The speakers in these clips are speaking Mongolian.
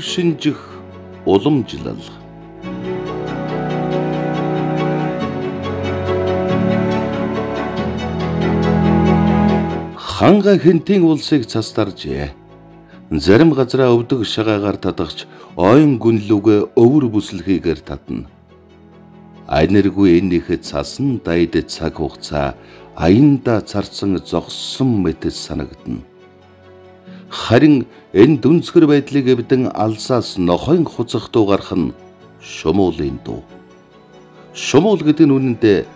мөр шинжих уламжлал ханга хинтийн улсыг цастаржээ. Зарим газраа өвдөг шагаагаар татагч ойн гүнлүгэ өвөр бүслэхийгээр татна. Айнэргүй энийхэд цасан дайд цаг хугацаа аянда царцсан зогссон мэт санагдана. Харин энэ дүнзгэр байдлыг эвдэн алсаас нохойн хуцах дуу гарах нь шумуулын дуу. Шумуул гэдэг нь үнэндээ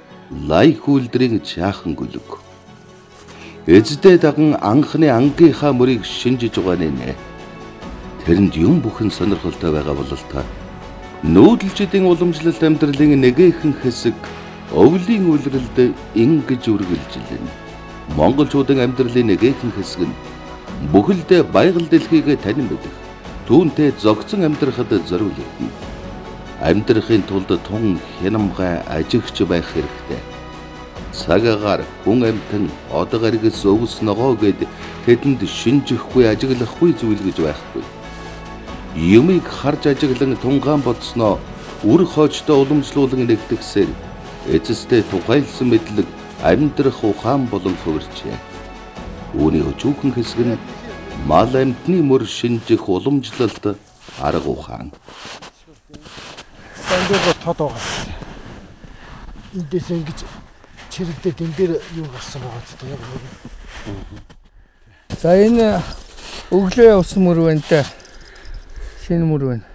лайк үйлдрийн жаахан гүлэг. Эзэдээ даган анхны ангийнхаа мөрийг шинжиж байгаа нэ. Тэрэнд юм бүхэн сонирхолтой байгаа бол та нүүдэлчдийн уламжлалт амьдралын нэгэхэн хэсэг өвлийн үлрэлд ингэж үргэлжилнэ. Монголчуудын амьдралын нэгэхэн хэсэг нь бүхэлдээ баягал дэлхийг танин мэдэх. Түүнтэй зогцон амьдрахад зориулагдана. Амьдрахын тулд тун хянамгай ажигч байх хэрэгтэй цагаагаар хүн амьтан одог аргис өвс ногоо гэд тэдэнд шинжихгүй ажиглахгүй зүйл гэж байхгүй. Юмыг харж ажиглан тунгаан бодсноо үр хоочтой уламжлуулан нэгтгэсээр эцэстээ тухайлсан мэдлэг амьдрах ухаан болон хөвөрчээ. Үүний өчүүхэн хэсэг нь мал амьтны мөр шинжих уламжлалт арга ухаан. Энд тод байгаа. Эндээс ингэж чирэгдээд энэ дээр юу гарсан байгаа ч яг нэг. За энэ өглөө явсан мөр та. Шинэ мөр байна.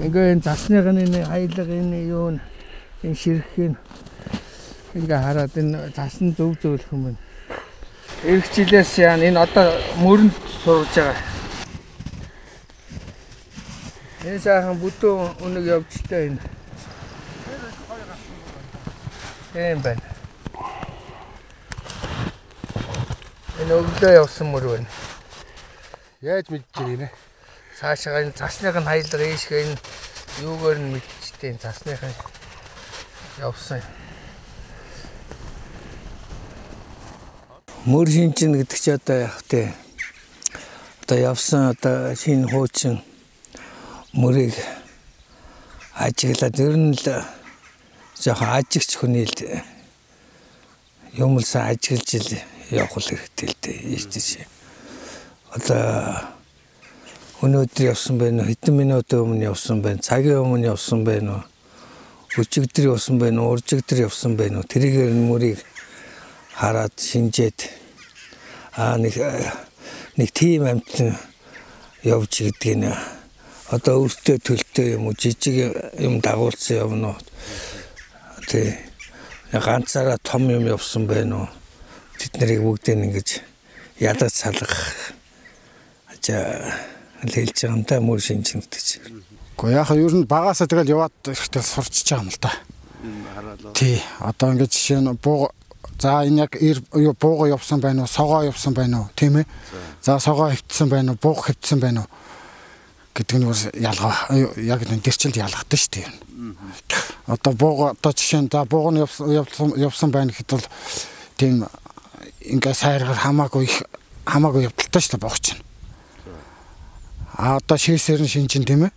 Ингээ энэ засныгын энэ аялга энэ юу энэ ширхэг ингээ хараад энэ засан зөв зөвлөх юм байна. Ирэх жилээс яа энэ одоо мөрөнд сурж байгаа. Энэ сайхан бүтэн өнөг явжтай энэ. Тийм байна. Энэ өглөө явсан мөр байна. Яаж мэдж ирийнэ? Цаашаа энэ цасных нь хаялга ийшгээ энэ юугаар нь мэдчихдээ цасных нь явсан. Мөр шинжин гэдэг чи одоо яг тий. Одоо явсан одоо шинэ хуучин мөрийг ажиглаад ер нь л жоохон ажигч хүний л юм л сан ажиглж ил явах хэрэгтэй л дээ ийш одоо өнөөдөр явсан байна уу? Хэдэн минутын өмнө явсан байна? Цагийн өмнө явсан байна уу? Өчигдөр явсан байна уу? Уржигдөр явсан байна уу? Тэрийгээр мөрийг хараад шинжээд аа нэг нэг тийм амт явж гэдэг нь одоо өөртөө төлтөө юм уу жижиг юм дагуулсан юм уу тий. Ганцаараа том юм явсан байна уу? Тэд нарыг бүгдийг ингэж ядаж салгах ачаа хэлж байгаа юм да мөр шинжин гэж. Гэхдээ яг ер нь багасаа тэгэл яваад ихтэй сурчиж байгаа юм л да. Тий. Одоо ингэж жишээ нь буу За энэ яг юу бууга явсан байна уу? Согоо явсан байна уу? Тийм ээ. За согоо хөвтсөн байна уу? Бууг хөвтсөн байна уу? гэдэг нь ялгаа яг энэ дэрчилд ялгадаг шүү дээ. Одоо бууга одоо жишээ нь за бууга нь явсан явсан байна гэхэд бол тийм ингээ сайргаар хамаагүй их хамаагүй явдалтай шүү дээ буугач нь. А одоо шээсээр нь шинжин тийм ээ.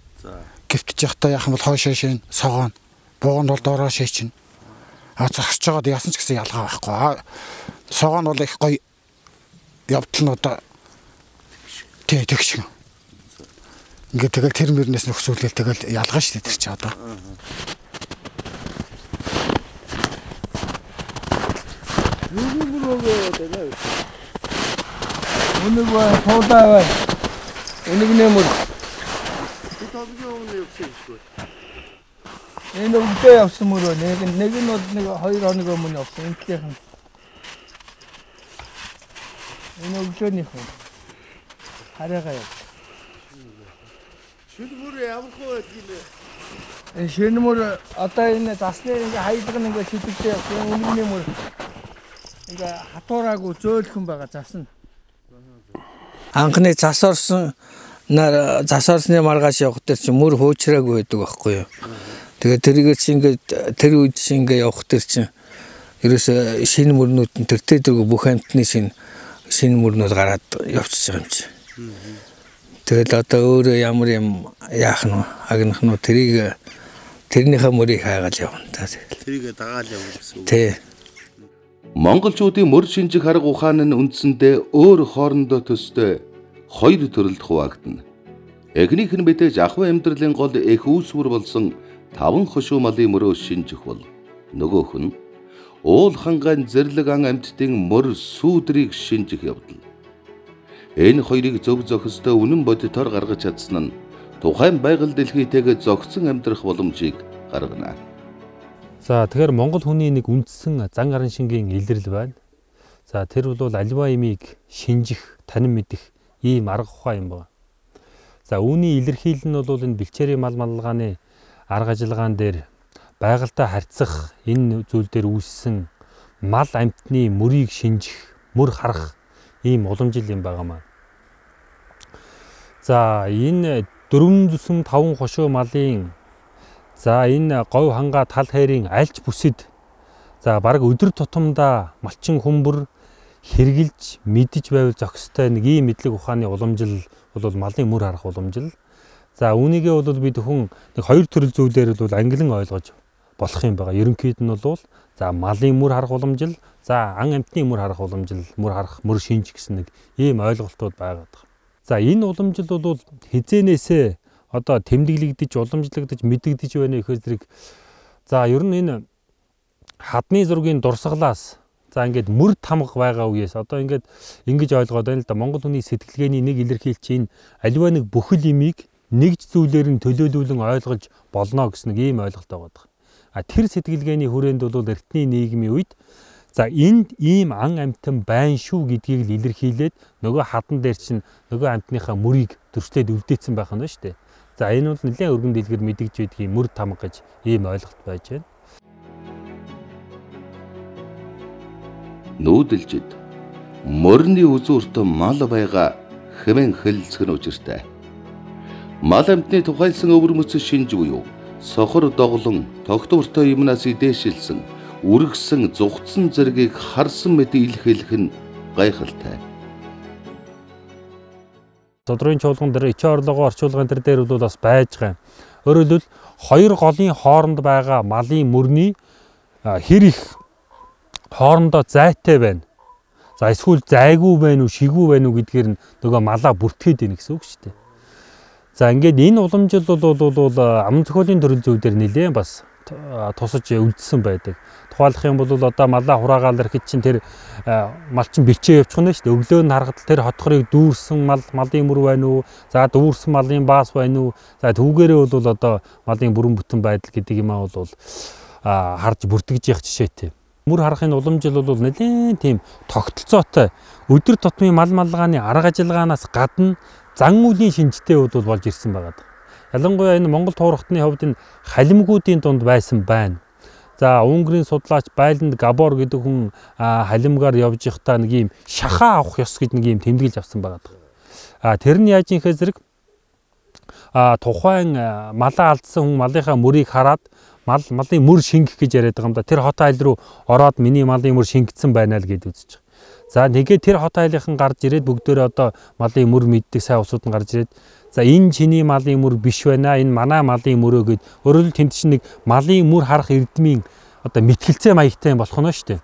Гэвтэж явахдаа юм бол хойшоо шин согоон. Бууга нь бол доороо шээчин. А зогсож байгаад ясан ч гэсэн ялгаа байхгүй. А согоон бол их гоё явдал нь одоо тий тэгш. Ингээд тэгэл тэр мөрнөөс нөхсүүлэл тэгэл ялгаа шүү дээ тэр чи одоо. Өнөг бай, туулаа бай. Өнөг нэмэр. Бид тоглоом өмнө явсан шүү. Энэ өглөө явсан мөр байна. Нэг нэг нь бол нэг 2 хоног өмнө явсан. Энтлийнхэн. Энэ өглөөнийх нь. Хараагаа явсан. Шинэ мөр ямар хөө байдаг юм бэ? Энэ шинэ мөр одоо энэ засны ингээ нь ингээ шидэгтэй явсан. Өмнөний мөр ингээ хатуураагүй зөөлхөн байгаа засна. Анхны зас орсон нар зас орсны маргааш явах дээр чи мөр хуучраагүй байдаг байхгүй юу. Тэгээ тэрийгээр чи ингээ тэр үед чи ингээ явах дээр чи ерөөсө шинэ мөрнүүд нь тэр тэр бүх амтны шинэ шинэ мөрнүүд гараад явчихж байгаа юм чи. тэгэл одоо өөрөө ямар юм яах нь агнах нь тэрийг тэрнийхээ мөрийг хайгаал явна та тэгэл. Тэрийг дагаал явна гэсэн үг. Тий. Монголчуудын мөр шинжих арга ухаан нь үндсэндээ өөр хоорондоо төстэй хоёр төрөлд хуваагдана. Эхнийх нь мэдээж ахуй амьдралын гол эх үүсвэр болсон таван хошуу малын мөрөө шинжих бол нөгөөх нь уул хангайн зэрлэг ан амьтдын мөр сүүдрийг шинжих явдал. Энэ хоёрыг зөв зохистой үнэн бодитоор гаргаж чадсан нь тухайн байгаль дэлхийтэйгээ зогцсон амьдрах боломжийг гаргана. За тэгэхээр Монгол хүний нэг үндсэн зан гарын шингийн илрэл байна. За тэр бол альва имийг шинжих, танин мэдэх ийм арга ухаан юм байна. За үүний илэрхийлэл нь бол энэ бэлчээрийн мал маллагааны арга ажиллагаан дээр байгальтай харьцах энэ зүйл дээр үүссэн мал амтны мөрийг шинжих, мөр харах ийм уламжил юм байгаа маа. За энэ 405 хошуу малын За энэ говь ханга тал хайрын альч бүсэд за баг өдөр тутамдаа малчин хүмбэр хэрглэж мэдж байвал зохистой нэг ийм мэдлэг ухааны уламжил бол малын мөр харах уламжил. За үүнийгээ бол бид хүн нэг хоёр төрөл зүйлээр бол ангилан ойлгож болох юм байгаа. Ерөнхийд нь бол за малын мөр харах уламжил, за ан амтны мөр харах уламжил, мөр харах мөр шинж гэсэн нэг ийм ойлголтууд байгаад байна. За энэ уламжил бол хизээнээсээ одоо тэмдэглэгдэж, уламжлагдаж, мэдэгдэж байна гэхээс зэрэг за ер нь энэ хадны зургийн дурсгалаас за ингээд мөр тамга байгаа үеэс одоо ингээд ингэж ойлгоод байна л да Монгол хүний сэтгэлгээний нэг илэрхийлч энэ аливаа нэг бүхэл имийг нэгж зүйлээр нь төлөөлүүлэн ойлгож болно гэсэн нэг ийм ойлголт байгаа. А тэр сэтгэлгээний хүрээнд бол эртний нийгмийн үед за энд ийм ан амтан байна шүү гэдгийг л илэрхийлээд нөгөө хадан дээр чинь нөгөө амтныхаа мөрийг төрслээд үлдээсэн байх нь ба штэ. За энэ бол нэлээд өргөн дэлгэр мэдгэж байдгийн мөр тамга гэж ийм ойлголт байж байна. Нүүдэлжид мөрний үзүүрт мал байгаа хэмээн хэлэлцгэн учиртай. Мал амтны тухайлсан өвөр мөц шинж буюу сохор доглон тогтвортой юмнаас идээшилсэн үргсэн зүгтсэн зэргийг харсан мэт илхэлэх нь гайхалтай. Додрын чуулган дээр ичээ орлогоо орчуулгын тэр дээр бол бас байж байгаа юм. Өөрөөр хэлбэл хоёр голын хооронд байгаа малын мөрний хэр их хоорондоо зайтай байна. За эсвэл зайгүй байна уу, шигүү байна уу гэдгээр нь нөгөө малаа бүртгээд байна гэсэн үг шүү дээ. За ингээд энэ уламжил бол бол аман зохиолын төрөл зүй дээр нэлээд бас тусаж үлдсэн байдаг. Тухайлах юм бол одоо малаа хураагаал ирэхэд чинь тэр малчин бичээ явуучих нь шүү дээ. Өглөө нь харахад тэр хотхорыг дүүрсэн мал малын мөр байна уу? За дүүрсэн малын баас байна уу? За түүгээрээ бол одоо малын бүрэн бүтэн байдал гэдэг юм аа бол харж бүртгэж явах жишээтэй. Мөр харахын уламжил бол нэлээд тийм тогтолцоотой өдөр тутмын мал малгааны арга ажиллагаанаас гадна зан үлийн шинжтэй бол болж ирсэн байгаа. Ялангуяа энэ Монгол туурхтны хувьд энэ халимгуудын дунд байсан байна. За Унгарын судлаач Байланд Габор гэдэг хүн халимгаар явж явахдаа нэг юм шахаа авах ёс гэж нэг юм тэмдэглэж авсан байгаа. А тэр нь яаж инхээ зэрэг а тухайн малаа алдсан хүн малынхаа мөрийг хараад мал малын мөр шингэх гэж яриад байгаа юм да. Тэр хот айл руу ороод миний малын мөр шингэсэн байна л гэж үзэж. За нэгээ тэр хот айлынхан гарч ирээд бүгдөө одоо малын мөр мэддэг сайн усууд нь гарч ирээд за энэ чиний малын мөр биш байна энэ манай малын мөрөө гэд өөрөөр тэнд чинь нэг малын мөр харах эрдмийн одоо мэтгэлцээ маягтай болох нь шүү дээ.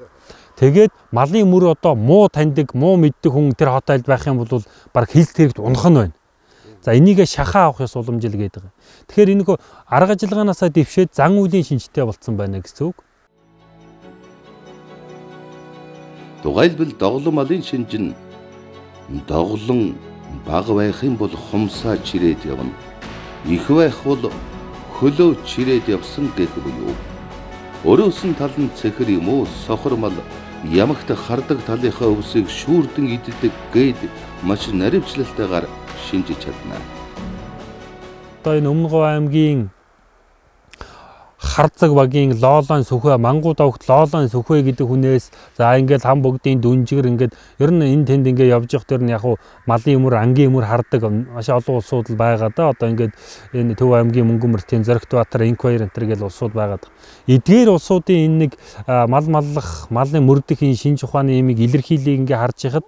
Тэгээд малын мөр одоо муу таньдаг, муу мэддэг хүн тэр хот айлд байх юм бол баг хилт хэрэгт унах нь байна. За энийг шахаа авах ёс уламжил гэдэг. Тэгэхээр энэ хөө арга ажиллагаанасаа дэвшээд зан үлийн шинжтэй болцсон байна гэсэн үг. Дугайлбал доглон малын шинж нь доглон бага байх юм бол хумсаа чирээд явна. Их байх бол хөлөө чирээд явсан гэх буюу өрөөсөн тал нь цэхэр юм уу сохор мал ямагт хардаг талынхаа өвсийг шүүрдэн иддэг гээд маш наривчлалтайгаар шинжиж чадна. Одоо энэ Өмнөгов аймгийн харцаг багийн лоолон сүхэ мангуу давхт лоолон сүхэ гэдэг хүнээс за ингээд хам богдын дүнжигэр ингээд ер нь энэ тэнд ингээд явж явах тэр нь яг уу малын өмөр ангийн өмөр хардаг маш олон улсууд л байгаа да одоо ингээд энэ Төв аймгийн Мөнгөмөртийн Зоригт Баатар Инквайр энтер гэл улсууд байгаа. Эдгээр улсуудын энэ нэг мал маллах малын мөрдөх энэ шинж ухааны имийг илэрхийлийг ингээд харж яхад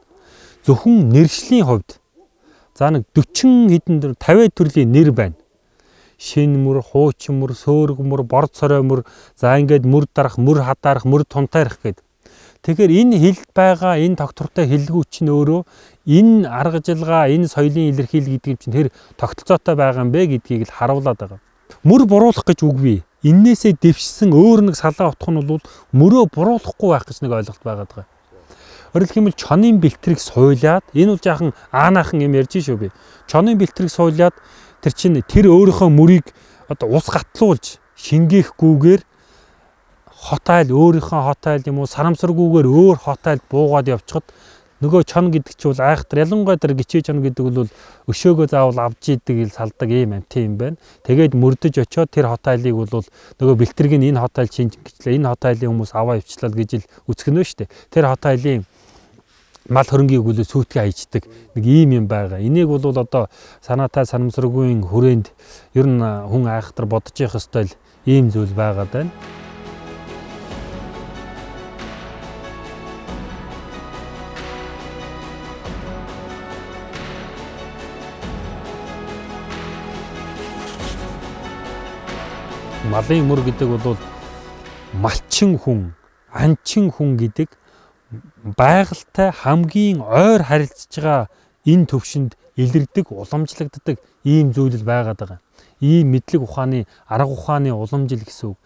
зөвхөн нэршлийн хувьд За нэг 40 хэдэн 50 төрлийн нэр байна. Шин мөр, хуучин мөр, сөөрг мөр, борд цорой мөр, за ингээд мөр дарах, мөр хадаарах, мөр тунтаарах гэдэг. Тэгэхээр энэ хэлд байгаа энэ тогтвортой хэллэгүү чинь өөрөө энэ арга жилгаа, энэ соёлын илэрхийлэл гэдэг юм чинь тэр тогтолцоотой байгаа юм бэ гэдгийг л харуулад байгаа. Мөр буруулах гэж үгүй. Иннээсээ дэвшсэн өөр нэг салаа утх нь бол мөрөө буруулахгүй байх гэж нэг ойлголт байгаа даа. Өөрөлдөх юм бол чонын бэлтрийг суйлаад энэ бол жаахан аанаахан юм ярьж шүү би. Чонын бэлтрийг суйлаад тэр чинь тэр өөрийнхөө мөрийг одоо ус гатлуулж шингээхгүйгээр хот айл өөрийнхөө хот айл юм уу сарамсаргүйгээр өөр хот айлд буугаад явчихад нөгөө чон гэдэг чи бол айхтар ялангуяа тэр гिचээ чон гэдэг бол өшөөгөө заавал авч идэг ил салдаг ийм амт юм байна. Тэгээд мөрдөж очиод тэр хот айлыг бол нөгөө бэлтрийг нь энэ хот айл шинж гэчлээ энэ хот айлын хүмүүс аваа ивчлал гэж ил үцгэнэ шүү дээ. Тэр хот айлын мал хөрөнгийг бол сүйтгэе хайждаг нэг ийм юм байгаа. Энийг бол одоо санаатай санамсаргүйн хүрээнд ер нь хүн айхтар бодож явах ёстой л ийм зүйл байгаад байна. малын мөр гэдэг бол малчин хүн, анчин хүн гэдэг байгальтай хамгийн ойр харилцаж байгаа энэ төвшөнд илэрдэг, уламжлагддаг ийм зүйлэл байгаад байгаа. Ийм мэдлэг ухааны, арга ухааны уламжил гэсэн үг.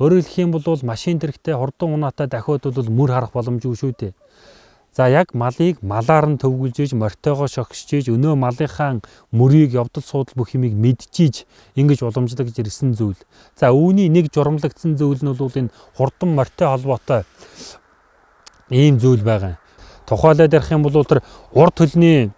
Өөрөөр хэлэх юм бол машин дэрэгтэй хурдан унаатай дахиад бол мөр харах боломжгүй шүү дээ. За яг малыг малаар нь төвгөлж иж мортойгоо шогсож иж өнөө малынхаа мөрийг явдал суудал бүх юмыг мэдчихийж ингэж уламжлагдж ирсэн зүйл. За үүний нэг журамлагдсан зүйл нь бол энэ хурдан мортой холбоотой ийм зүйл байгаа. Тухайлаад ярих юм бол тэр урд төлний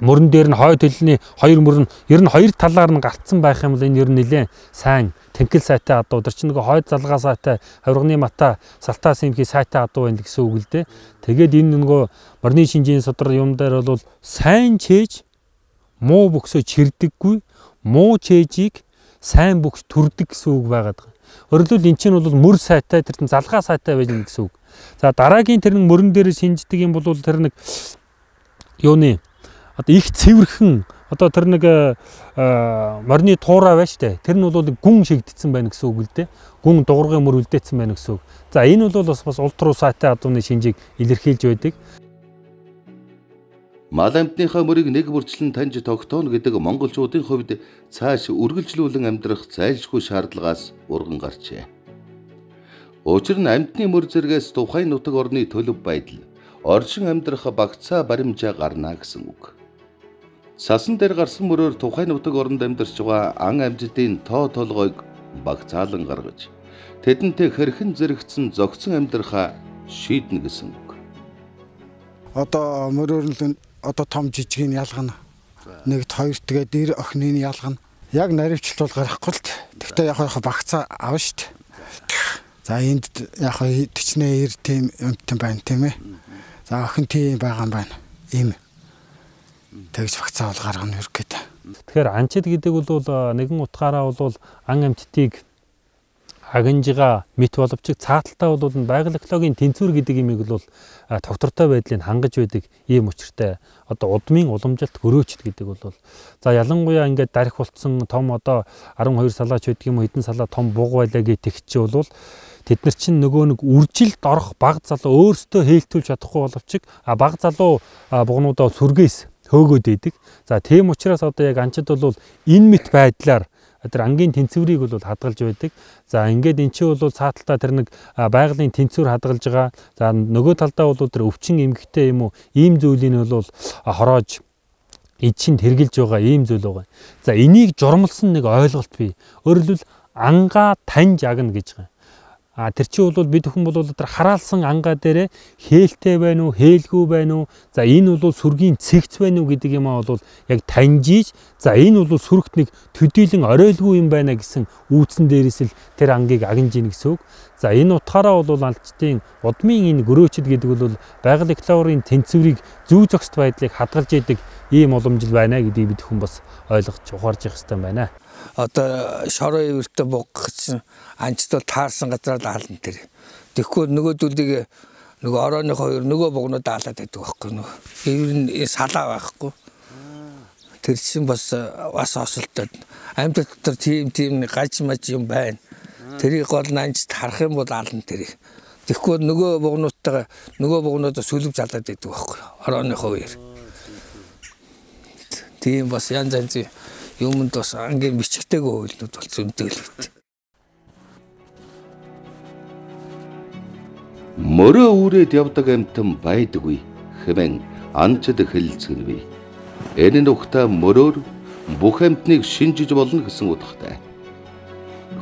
мөрөн дээр нь хой төлний хоёр мөрөн ер нь хоёр талаар нь галтсан байх юм бол энэ ер нь нэлээд сайн тэнхэл сайтай адуу тэр чинь нөгөө хойд залгаа сайтай хавирганы мата салтаа симхи сайтай адуу байна гэсэн үг л дээ. Тэгээд энэ нөгөө морны шинжийн судар юм дээр бол сайн чээж муу бөхсөө чирдэггүй муу чээжийг сайн бөхс төрдөг гэсэн үг байгаад байгаа. Өөрөлдвөл эн чинь бол мөр сайтай тэр чинь залгаа сайтай байж гэсэн үг. За дараагийн тэр нэг мөрөн дээр шинждэг юм бол тэр нэг юуны одоо их цэвэрхэн одоо тэр нэг э, морины туурай байна штэ. Тэр нь бол гүн шигдсэн байна гэсэн үг л дээ. Гүн дуургын мөр үлдээсэн байна гэсэн үг. За энэ бол бас бас ултруу сайтай адууны шинжийг илэрхийлж байдаг. Мал амьтныхаа мөрийг нэг бүрчлэн таньж тогтооно гэдэг монголчуудын хувьд цааш үргэлжлүүлэн амьдрах зайлшгүй шаардлагаас урган гарчээ. Учир нь амьтны мөр зэргээс тухайн нутаг орны төлөв байдал, оршин амьдрах багцаа баримжаа гарна гэсэн үг. Сасан дээр гарсан мөрөөр тухайн нутаг оронд амьдарч байгаа ан амьждын тоо толгойг багцаалan гаргаж тэдэнтэй хэрхэн зэрэгцэн зогцсон амьдрахаа шийднэ гэсэн үг. Одоо мөрөөр нь одоо том жижигийн ялгана. Нэгт хоёрт тэгээд дэр охины ялгана. Яг наривчлт бол гарахгүй л. Тэгтээ яг яг багцаа авна дээ. За энд яг тичнээ ир тийм юмтай байна тийм ээ. За охин тийм байгаа юм байна. Ийм тэгж вакцаа бол гаргана хэрэг гэдэг. Тэгэхээр анчид гэдэг бол нэгэн утгаараа бол ан амьтдыг агнжига мэт боловч цааталтаа бол байгаль экологийн тэнцвэр гэдэг имийг бол тогтвортой байдлыг хангаж байдаг ийм учиртай одоо удмын уламжилт хөрөөчд гэдэг бол за ялангуяа ингээд дарих болцсон том одоо 12 салаач байдаг юм хэдэн салаа том буг байлаа гэх чи бол тэд нар чинь нөгөө нэг үржилд орох баг залуу өөрсдөө хээлтүүлж чадахгүй боловч а баг залуу бугнуудаа сүргээс хөөгөөд идэг. За тийм учраас одоо яг анчид бол энэ мэт байдлаар тэр ангийн тэнцвэрийг бол хадгалж байдаг. За ингээд эн чинь бол цааталтаа тэр нэг байгалийн тэнцвэр хадгалж байгаа. За нөгөө талдаа бол тэр өвчин эмгэгтэй юм уу ийм зүйлийг бол хороож эдшинд хэрглэж байгаа ийм зүйл байгаа. За энийг журмалсан нэг ойлголт бий. Өөрөлдвөл ангаа таньж агна гэж байгаа. А тэр чинь бол бид хүн бол тэр хараалсан ангаа дээрээ хээлтэй байна уу, хээлгүй байна уу? За энэ бол сүргийн цэгц байна уу гэдэг юм аа бол яг таньжиж, за энэ бол сүргт нэг төдийлөн оройлгүй юм байна гэсэн үүсэн дээрээс л тэр ангийг агнж ийн гэсэн үг. За энэ утгаараа бол алчдын удмын энэ гөрөөчд гэдэг бол байгаль экологийн тэнцвэрийг зүү зогсд байдлыг хадгалж идэг ийм уламжил байна гэдгийг бид хүн бас ойлгож ухаарж явах хэрэгтэй байна одоо шороо бугах чинь анчд бол таарсан газараа л хаална тэр. Тэгэхгүй нөгөөдүүдийг нөгөө орооны хоёр нөгөө бугнууд даалаад байдаг байхгүй нөгөө. Ивэр нь салаа байхгүй. тэр чинь бас бас осолтод амьд дотор тийм тийм гаж маж юм байна. Тэрийг гол нанжид харах юм бол ална тэрийг. Тэгэхгүй нөгөө бугнуудтайгаа нөгөө бугнуудаа сүлэг залаад байдаг байхгүй орооны хувьэр. Тийм бас янз янзын юмд бас ангийн бичгтэйгээ хуйлнууд бол зөндөөлөгд. Мөрөө үрээд явдаг амтан байдаггүй хэмээн анчд хэлэлцгэнвэ. Энэ нүхтэ мөрөөр бүх амтныг шинжиж болно гэсэн утгатай.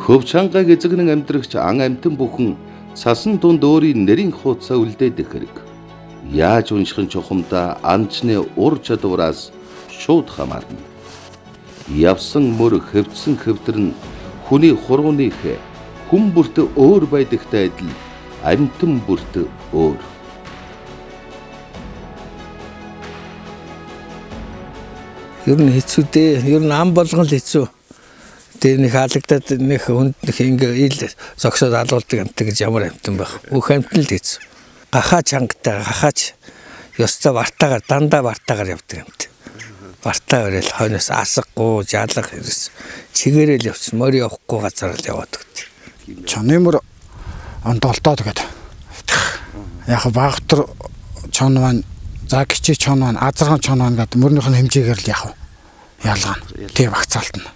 Хөв чангаг эзэгнэн амьдрагч ан амтан бүхэн цасан дунд өөрийн нэрийн хуудасаа үлдээдэг хэрэг. Яаж уншихын чухамдаа анчны ур чадвараас шууд хамаарна. Явсан мөр хөвдсөн хөвдөрн хүний хурууных хүн бүрт өөр байдагтай адил амьтан бүрт өөр. Ер нь хэцүү дээ. Ер нь ам болгон л хэцүү. Тэр нэг хаалагдаад нэг хүнд нэг ингээ ил зогсоод алуулдаг амт гэж ямар амтан байх. Бүх амтан л хэцүү. Гахаа чангтай гахаач ёстой вартаагаар дандаа вартаагаар явдаг амт. Вартаа өрөөл хойноос асахгүй жаалах хэрэгс чигээрэл явчихсан морь явахгүй газар л яваад өгд. Чоны мөр ондолдоо тэгээд яг багтар чон маань за гिचи чон маань азархан чон маань гэдэг мөрнийх нь хэмжээгээр л яг ялгаа. Тэг багцаалтна.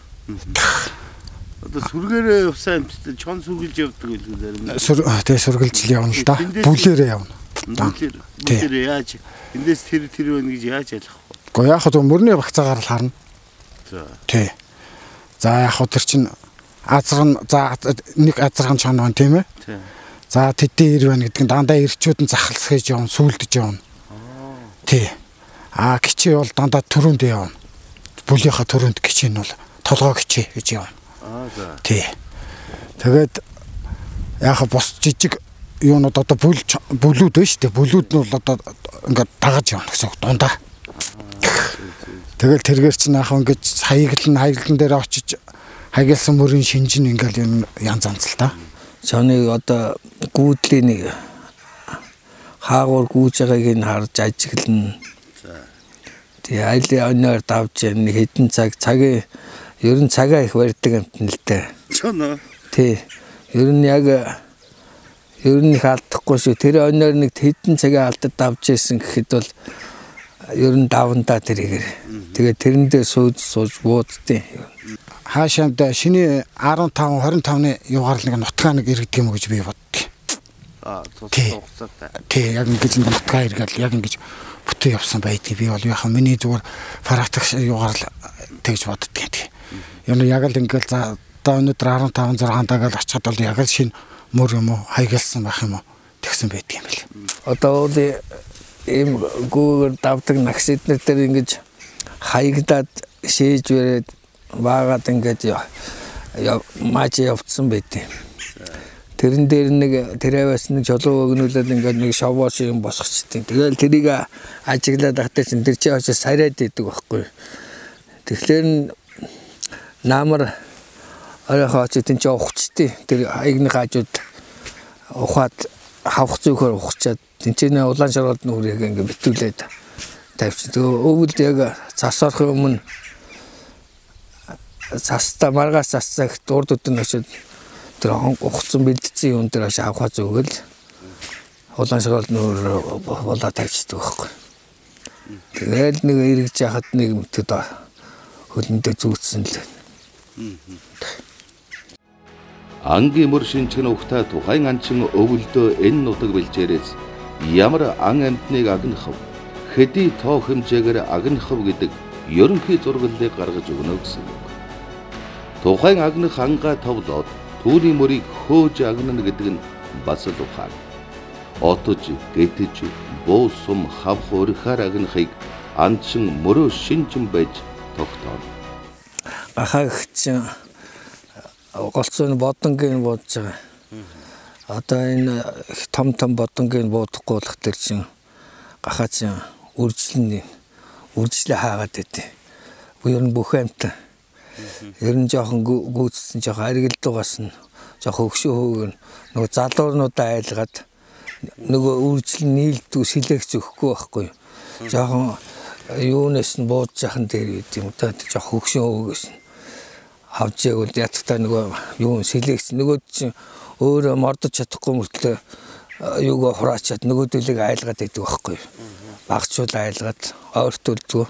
Одоо сүргээрээ явсан амттай чон сүргэлж явдаг байлгүй зарим. Тэг сүргэлж л явна л да. Бүлээрээ явна. Бүлээр бүлээр яаж эндээс тэр тэр байна гэж яаж ялах вэ? Гэхдээ яг хөө мөрний багцаагаар л харна. За. Тий. За яг хөө тэр чинь азрын за нэг азрын чон байна тийм ээ. Тий. За тэдэн ир байна гэдэг нь дандаа ирчүүд нь захалс хийж явна, сүулдэж явна. Тий. А кичээ бол дандаа төрөнд явна. Бүлийнхаа төрөнд кичээ нь бол толгой кичээ гэж явна. Аа за. Тий. Тэгээд яг бос жижиг юунууд одоо бүл бүлүүд байна шүү дээ. Бүлүүд нь бол одоо ингээд дагаж явна гэсэн үг дундаа. Тэгэл тэргээр чинь яг ингээд хаяглан хаяглан дээр очиж хаягдсан мөрийн шинжин ингээл юм янз янз л та. Чоныг одоо гүйдлийн нэг хаагуур гүйж байгааг нь харж ажиглана. Тэгээ айлын өнөөр давж нэг хэдэн цаг цагийн ер нь цагаа их барьдаг амтэн л дээ. Чоноо. Тий. Ер нь яг ер нь их алдахгүй шүү. Тэр өнөөр нэг хэдэн цагийн алдад давж исэн гэхэд бол ер нь давандаа тэрийгээр. Тэгээ тэрэндээ сууж сууж буудтیں۔ хаашаанд шиний 15 25-ны югаар нэг нутгаа нэг иргэдэг юм гэж би боддог. Аа Тий. хугацаатай. Тий, яг ингэж нутгаа иргээл яг ингэж бүтэн явсан байдгийг би бол яхаа миний зүгээр практик югаар л тэгж боддог юм. Ер нь яг л ингээл за одоо өнөөдөр 15 6 дагаал очиход бол яг л шинэ мөр юм уу хайгалсан байх юм уу тэгсэн байдаг юм бэл. Одоо бол ийм гүүгээр давдаг нагсэднэр дээр ингэж хаягдаад шээж барээд ваагаад ингээд маач явцсан байдیں۔ Тэрэн дээр нэг тэрэвээс нэг жолоо өгнүүлээд ингээд нэг шовоос юм босгочтیں۔ Тэгэл тэрийг ажиглаад ахтай чинь тэр чинь очиж сарайд идэг байхгүй. Тэгэхээр намар оройхоо очиж тэнд ч ухчтیں۔ Тэр хаягны хажууд ухаад хавх зүйхөр ухчаад тэнцэнэ улаан шаргалд нүрийг ингээд битүүлээд тавьчих. Өвөлд яг цас орохын өмнө цаста маргаас цасцаг дурд өдөн очиод тэр ухцсан бэлдсэн юм дээр аш авахаа зүгэл улаан шаргал нөр болоо тавьчихдаг байхгүй. Тэгэл нэг эргэж яхад нэг мөтөд хөлөндөө зүүцсэн л. Ангийн мөр шинчгэн ухта тухайн анчин өвөлдөө энэ нутаг бэлчээрээс ямар ан амьтныг агнахав хэдий тоо хэмжээгээр агнахав гэдэг ерөнхий зургалыг гаргаж өгнө гэсэн үг. Тухайн агнах ангаа товлоод түүний мөрийг хөөж агнана гэдэг нь бас л ухаан. Отож, гэтэж, буу сум хавх урихаар агнахыг анчин мөрөө шинжин байж тогтооно. Ахаагч голцооны бодонгийн буудж байгаа. Одоо энэ том том бодонгийн буудахгүй болох төр чин гахаач үржлэн үржлээ хаагаад байдیں۔ Ер нь бүх амт ер нь жоохон гүйцсэн жоохон аригилдуугаас нь жоохон өгшөө хөөгөр нөгөө залуурнуудаа айлгаад нөгөө үржлэн нийлдэг сэлэгч өгөхгүй байхгүй. Жоохон юунаас нь бууж захын дээр үед юм та жоох хөгшин өөгөөс нь. Авч явал ятгата нөгөө юу сэлэгс нөгөө чинь өөрөө мордож чадахгүй мөртлөө юугаа хураачаад нөгөөдөлийг айлгаад идэв байхгүй. Багчуул айлгаад ойртуулдгөө.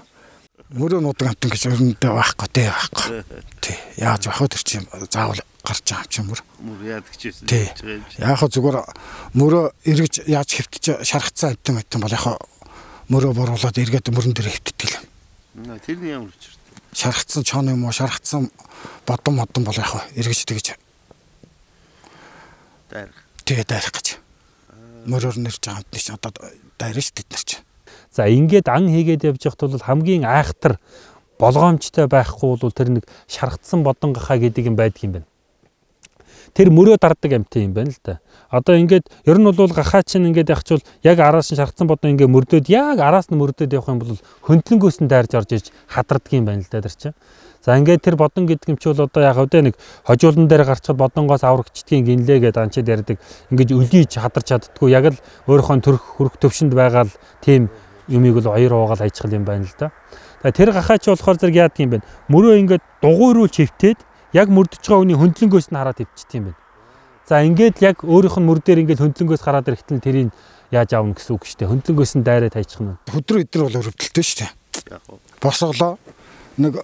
Мөрөө нудаг амтан гэж өрөндөө байхгүй тий байхгүй. Тий. Яаж явах вэ тэр чинь заавал гарч байгаа юм мөр. Мөр яадаг ч гэсэн. Тий. Хөө зүгээр мөрөө эргэж яаж хэвтэж шаргацсан амтан амтан бол хөө мөрөө боруулаад эргээд мөрөн дээр хэвтдэг юм. Тэрний ямар учиртай. Шаргацсан чон юм уу шаргацсан бодон модон бол хөө эргэж тэгж Дайрах. тэгээ дайрах гэж. Мөрөөр нэрж байгаа амтны чинь одоо дайрна ш тэд нар чинь. За ингээд ан хийгээд явж байхад бол хамгийн айхтар болгоомжтой байхгүй бол тэр нэг шаргацсан бодон гахаа гэдэг юм байдаг юм байна. Тэр мөрөө дарддаг амтын юм байна л да. Одоо ингээд ер нь бол гахаа чинь ингээд явахчвал яг араас нь шаргацсан бодон ингээд мөрдөөд яг араас нь мөрдөөд явах юм бол хөндлөнгөөс нь дайрж орж иж хадарддаг юм байна л да тэр чинь. За ингээд тэр бодон гэдэг юм чи бол одоо яг өдөө нэг хожуулан дээр гарчаад бодонгоос аврагчдгийн гинлээ гэдэг анчид ярьдаг. Ингээд өлийж хадарч чаддггүй яг л өөрийнхөө төрх хөрөх төвшөнд байгаа л тийм юмыг л хоёр уугаал ажихал юм байна л да. Тэр гахаач болохоор зэрэг яадаг юм бэ? Мөрөө ингээд дугуйруу чивтээд яг мөрдөж байгаа хүний хөндлөнгөөс нь хараад ивчт юм байна. За ингээд яг өөрийнх нь мөр дээр ингээд хөндлөнгөөс гараад ирэхтэл тэрийг яаж аавна гэсэн үг шүү дээ. Хөндлөнгөөс нь дайраад хайчих нь. Хөдрөө өдөр бол өрөвдөлтөө шүү дээ. Босголоо нэг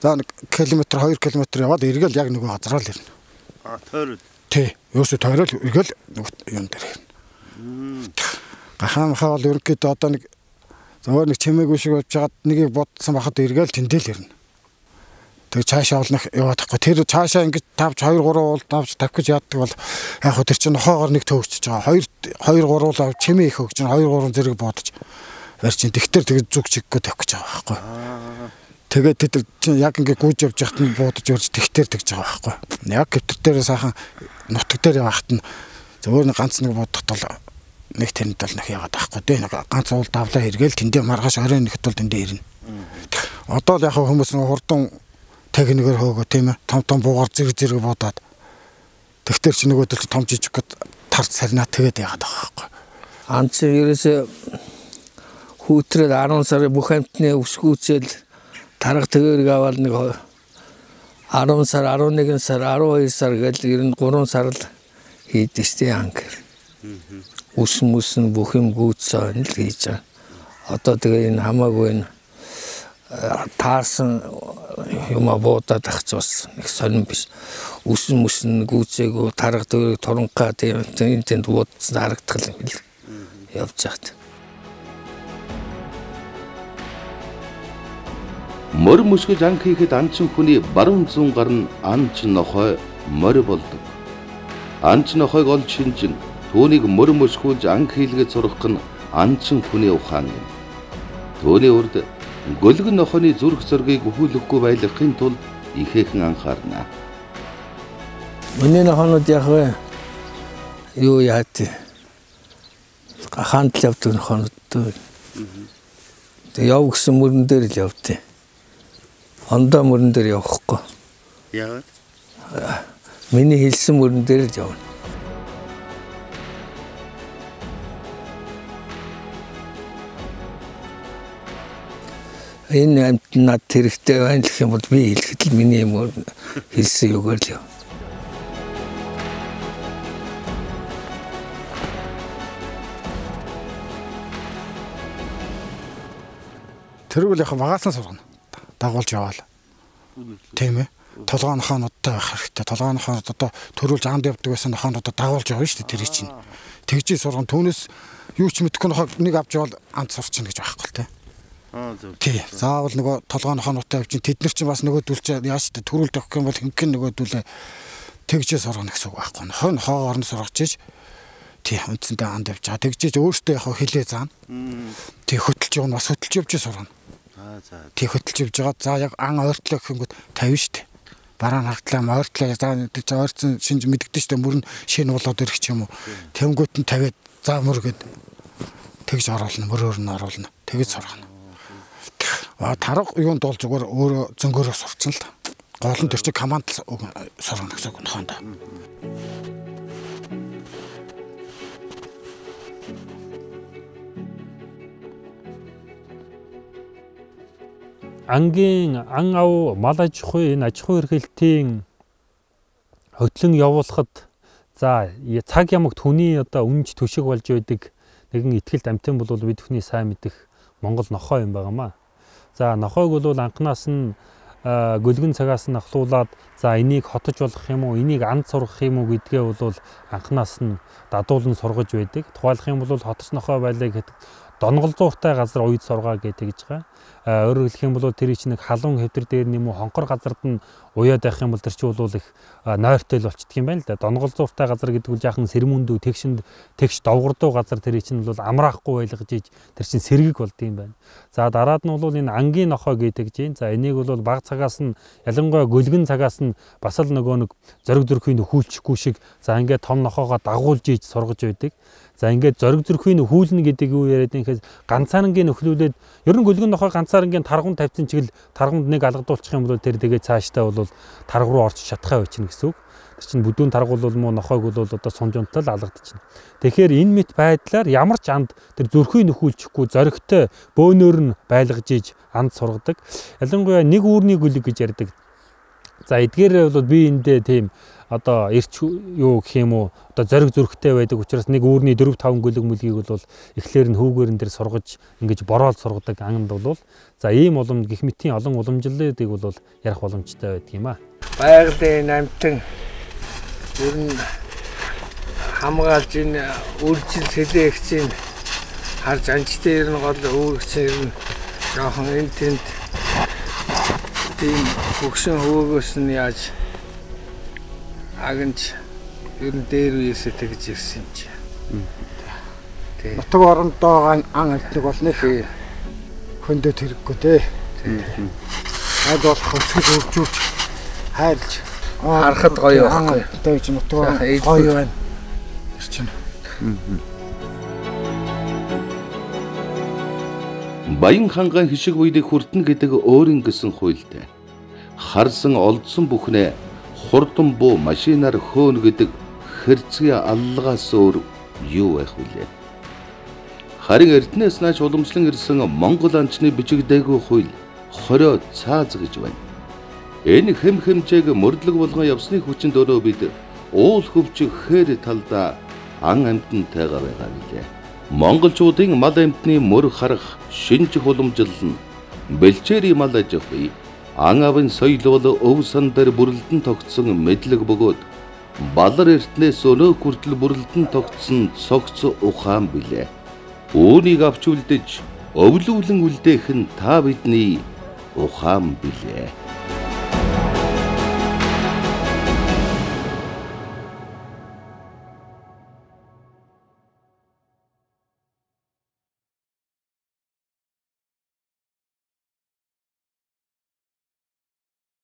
За 1 км 2 км яваад эргэл яг нөгөө газараа л ирнэ. А тойрол. Тий. Ерөөсө тойрол эргэл юм дээр ирнэ. Гахаан хаа бол ерөнхийдөө одоо нэг зөөр нэг чимээгүй шиг болж байгаад нэгийг бодсон бахад эргэл тэндэл ирнэ. Тэгээ цаашаа олнох яваад тахгүй. Тэр цаашаа ингэж тавж 2 3 уул тавж тавих гэж яаддаг бол яг хөө тэр чинь нохоогоор нэг төвчж байгаа. 2 2 3 уул авч чимээ их өгч 2 3 зэрэг бодож барьчин. Тэгтэр тэгж зүг чиггүй гэж байгаа байхгүй. Тэгээд тэд яг ингээ гүйж явж яхад нь буудаж өрж тэгтэр тэгж байгаа байхгүй. Яг гэвтэр дээр сайхан нутаг дээр явахад нь зөвөр нэг ганц нэг бодохт бол нэг тэнд бол нэг яагаад байхгүй дээ. Нэг ганц уул давлаа хэрэгэл тэндээ маргааш оройн нэгт бол тэндээ ирнэ. Одоо л яг хүмүүс нэг хурдан техникээр хөөгөө тийм ээ. Том том буугаар зэрэг зэрэг бодоод тэгтэр чи нөгөө төл том жижиг гэд тарц сарнаа тэгээд яагаад байгаа байхгүй. Анц ерөөсө хүүтрээд 10 сарын бүх амтны өсгүүцэл тарга төгөөрг аваад нэг 10 сар 11 сар 12 сар гэл ер нь 3 сар л хийдэг штэ анг. Ус мус нь бүх юм гүйцсэн л хийж байгаа. Одоо тэгээ энэ хамаагүй энэ таарсан юм буудаад ахц бас нэг сонирн биш. Ус мус нь гүйцээгөө тарга төгөөрг туранхаа тийм тэнд буудсан харагдах юм л явж байгаа. Мөр мөсгөж анх хийхэд анчин хүний баруун зүүн гар нь анч нохой морь болдог. Анч нохойг олж шинжин түүнийг мөр мөсгүүлж анх хийлгэж сурах нь анчин хүний ухаан юм. Төөний урд гөлгөн нохойны зүрх зөргийг өхүүлэхгүй байлгахын тулд ихээхэн анхаарна. Миний нохонууд яг вэ юу яат хандл явдаг нохонууд. Тэг яв гэсэн мөрөн дээр л явдیں۔ Ондоо мөрөн дээр явахгүй. Яагаад? Миний хэлсэн мөрөн дээр л явна. Энэ амт над хэрэгтэй байна гэх юм бол би хэлэхэд л миний юм хэлсэн югаар л явна. Тэрүүл яг багаасан сургана дагуулж яваал. Тийм ээ. Толгойн хоонодтой байх хэрэгтэй. Толгойн хоонод одоо төрүүлж амд явдаг байсан хоонодоо дагуулж явна шүү дээ тэр чинь. Тэгжээ сурган түүнээс юу ч мэдэхгүй нохоо нэг авч явал амд сурчихна гэж байхгүй л те. Аа зөв. Тий. Заавал нөгөө толгойн хоонодтой авчин тэд нар чинь бас нөгөөдүүлж яаж ч төрүүлж өгөх юм бол хинхэн нөгөөдүүлээ тэгжээ сургана гэсэн үг байхгүй. Хон хоогоор нь сургаж иж тий үндсэндээ анд явж байгаа. Тэгжээж өөртөө яг хилээ заана. Тий хөтөлж явна бас хөтөлж явж сургана. За. Тэг хөтөлж явж байгаа. За яг ан ойртлоо гэхэнгүүт 50 штэ. Бараа хартлаа ойртлоо за тэг ойрцсон шинж мэддэгдэн штэ мөрн шин болоод ирэх ч юм уу. Тэнгүүт нь 50-аад за мөр гэд тэгж оруулна мөрөөр нь оруулна. Тэгж сургана. Аа тарга юунд бол зүгээр өөрөө зөнгөөрөө сурцсан л. Гол нь тэр чинь команд сургана гэсэн үг нөхөнд. Ангийн ан ав мал аж ахуй энэ аж ахуй эрхлэлтийн хөтлөн явуулахад за цаг ямагт хүний одоо үнж төшиг болж байдаг нэгэн ихтгэлт амтэн бол бид бүхний сайн мэдих Монгол нохой юм байгаамаа. За нохойг бол анханаас нь гөлгөн цагаас нь ахлуулаад за энийг хотож болох юм уу энийг анд сургах юм уу гэдгээ бол анханаас нь дадуулан сургаж байдаг. Тухайлах юм бол хотос нохой байлаа гэдэг донголзууртай газар уйд сургаа гэж байгаа. Өөрөөр хэлэх юм бол тэр чинь нэг халуун хэвтэр дээр нэм үү хонхор газард нь уяад байх юм бол тэр чинь бол их нойртой л болчихдг юм байна л да. Донголзууртай газар гэдэг нь жаахан сэрмүндүү тэгшинд тэгш довгордуу газар тэр чинь бол амраахгүй байлгаж иж тэр чинь сэргэг болд юм байна. За дараад нь бол энэ ангийн нохой гэдэг чинь. За энийг бол баг цагаас нь ялангуяа гөлгөн цагаас нь бас л нөгөө нэг зориг зөрхийн нөхүүлчихгүй шиг за ингээд том нохоогоо дагуулж иж сургаж байдаг. За ингээд зориг зөрхийн хүүлнэ гэдэг юу яриад юм гэхээс ганцаарнгийн нөхлүүлээд ер нь гөлгөн нохой ганцаарнгийн таргуун тавьсан чиглэл таргунд нэг алгадуулчих юм бол тэр тэгээ цаашдаа бол тарг руу орч чадхаа байчихна гэсэн үг. Тэр чинь бүдүүн таргуул бол муу нохойг бол одоо сунжунтал алгадчихна. Тэгэхээр энэ мэт байдлаар ямар ч анд тэр зүрхийн нөхүүлчихгүй зоригтой бөөнөр нь байлгаж иж анд сургадаг. Ялангуяа нэг үүрний гүлэг гэж ярьдаг. За эдгээр бол би эндээ тийм одоо эрч юу гэх юм уу одоо зориг зүрхтэй байдаг учраас нэг үүрний 4 5 гөлөг мүлгийг бол эхлээр нь хөвгөрөн дээр сургаж ингэж бороол сургадаг анганд бол за ийм улам гих мэтийн олон уламжлалыг бол ярих боломжтой байдаг юм а. Байгалийн намтан ер нь хамгаалж энэ үржил сэлээгчийн харж анчтай ер нь гол үүрэгч ер нь жоохон энэ тэнд тийм хөгшин хөвгөөс нь яаж агнж ер нь дээр үесээ тэгж ирсэн чи. Тий. Нутаг орондоо ан амтнаг бол нэг хөндөд хэрэггүй те. Аль бол хөсгөл өржүүлж хайрлж харахад гоё байхгүй. Одоо чи нутаг гоё байна. Тэр чинь. Баян ханган хишиг үедээ хүртэн гэдэг өөрийн гэсэн хуйлтай. Харсан олдсон бүхнээ хурдан буу машинаар хөөнө гэдэг хэрцгий аллагаас өөр юу байх вүлээ? Харин Эрдэнэс нааш уламжлан ирсэн Монгол анчны бичигдээгүй хууль 20 цааз гэж байна. Энэ хэм хэмжээг мөрдлөг болгон явсны хүчинд өөрөө бид уул хөвчих хээр талдаа ан амьтантайгаа байгаа билээ. Монголчуудын мал амьтны мөр харах шинжих уламжлал нь бэлчээрийн мал аж ахуй ан авын соёл бол өв сан дээр бүрэлдэн тогтсон мэдлэг бөгөөд балар эртнээс өнөө хүртэл бүрэлдэн тогтсон цогц ухаан билээ. Үүнийг авч үлдэж өвлүүлэн үлдээх нь та бидний ухаан билээ.